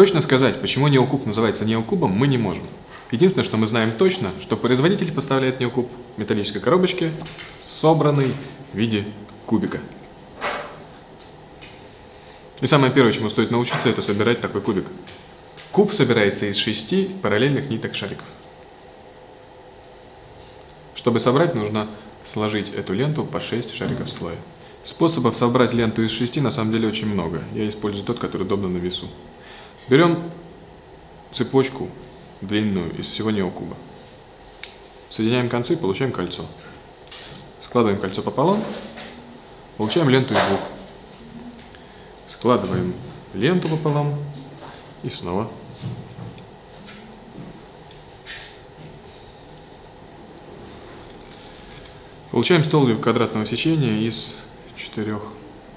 Точно сказать, почему неокуб называется неокубом, мы не можем. Единственное, что мы знаем точно, что производитель поставляет неокуб в металлической коробочке, собранной в виде кубика. И самое первое, чему стоит научиться, это собирать такой кубик. Куб собирается из шести параллельных ниток шариков. Чтобы собрать, нужно сложить эту ленту по 6 шариков слоя. Способов собрать ленту из шести на самом деле очень много. Я использую тот, который удобно на весу. Берем цепочку длинную из всего неокуба. Соединяем концы, получаем кольцо. Складываем кольцо пополам, получаем ленту из двух. Складываем ленту пополам и снова. Получаем столбик квадратного сечения из четырех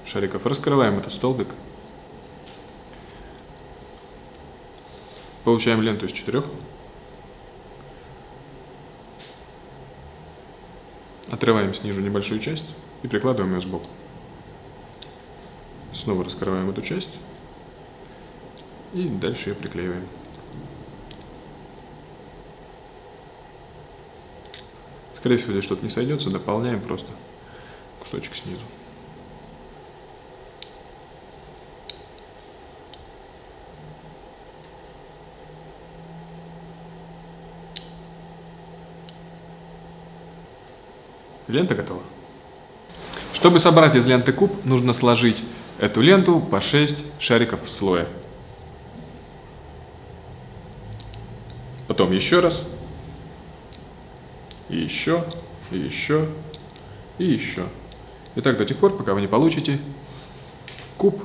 шариков. Раскрываем этот столбик. Получаем ленту из четырех. Отрываем снизу небольшую часть и прикладываем ее сбоку. Снова раскрываем эту часть и дальше ее приклеиваем. Скорее всего, здесь что-то не сойдется, дополняем просто кусочек снизу. Лента готова. Чтобы собрать из ленты куб, нужно сложить эту ленту по 6 шариков слоя. Потом еще раз. И еще, и еще, и еще. И так до тех пор, пока вы не получите куб